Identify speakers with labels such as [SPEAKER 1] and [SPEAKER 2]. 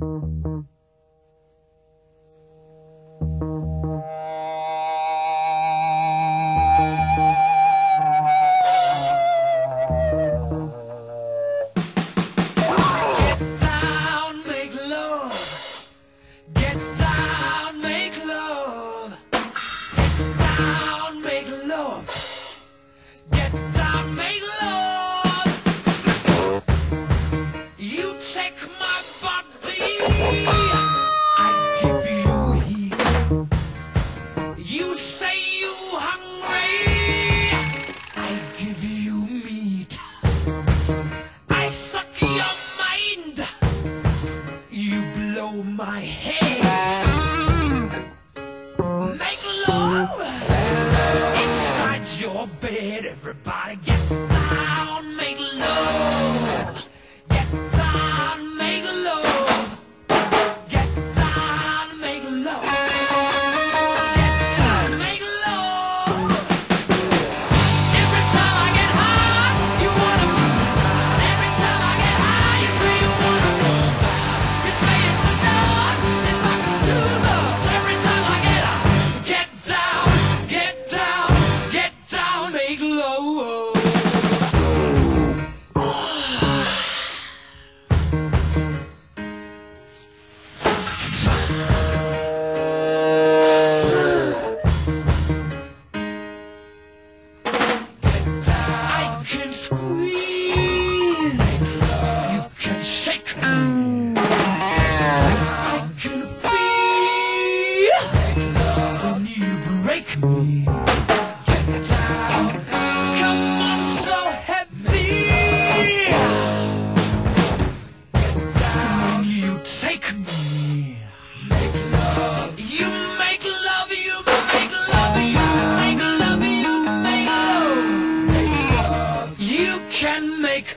[SPEAKER 1] Get down, make love. Get down, say you hungry. I give you meat. I suck your mind. You blow my head. Make love inside your bed, everybody. Get down, come on, so heavy. Get down, you take me. Make love, you make love, you make love, you make love, you make love. You can make